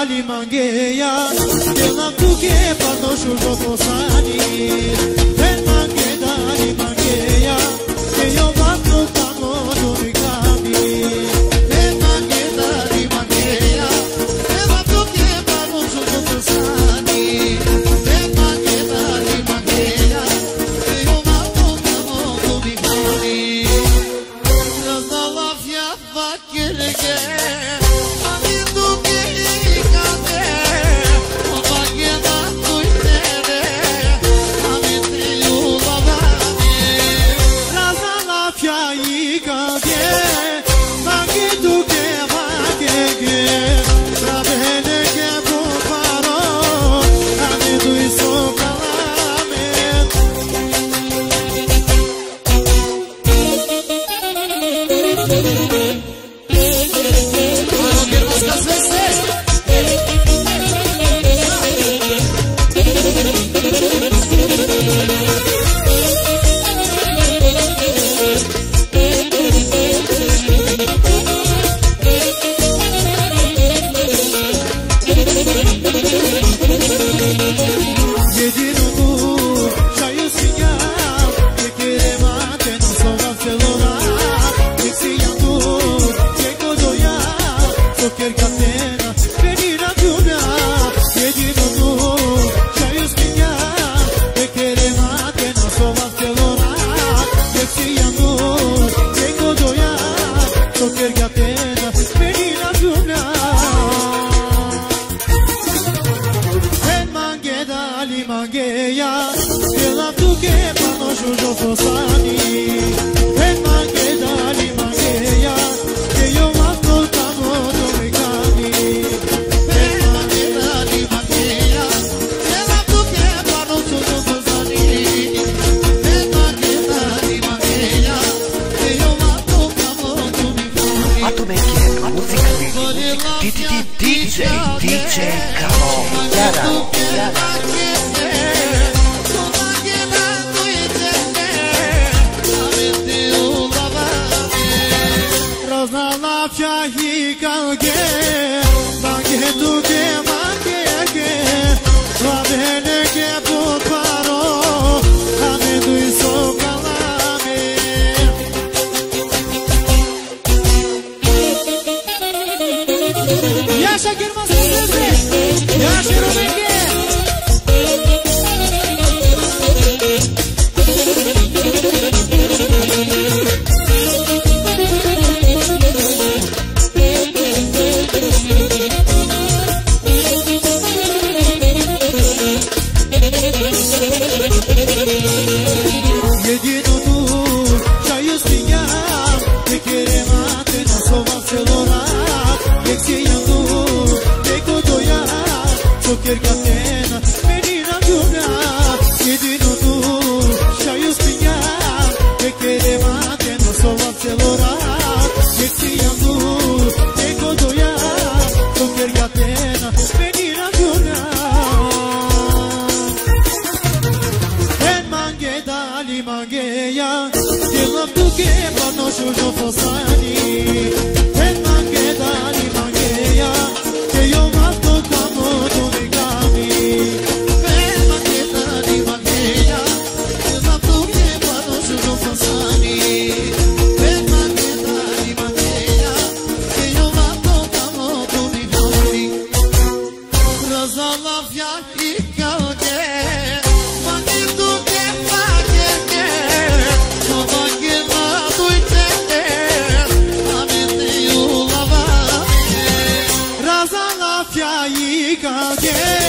πάλι μαγκαία. Και λαμπτού και πάνω σου το φωσάνι δεν μαγκετάνι μαγκαία. Και ο βάθο πάνω το μικάμι δεν μαγκετάνι μαγκαία. Και λαμπτού και πάνω σου το φωσάνι δεν μαγκετάνι μαγκαία. Και ο βάθο πάνω το μικάμι τα λαφιά βακελεγέ li mangueia Pela tuque pa no jujo fosani El mangueda li mangueia Que yo mato tamo no me cani El mangueda li mangueia Pela tuque pa no jujo fosani El mangueda li mangueia Que yo mato tamo no me cani A to neki je muzika vidi muzika DJ DJ Kalo Jara Jara sé más es. Ya quiero Mangeya, you que to give, but no shoes, não for signing. again.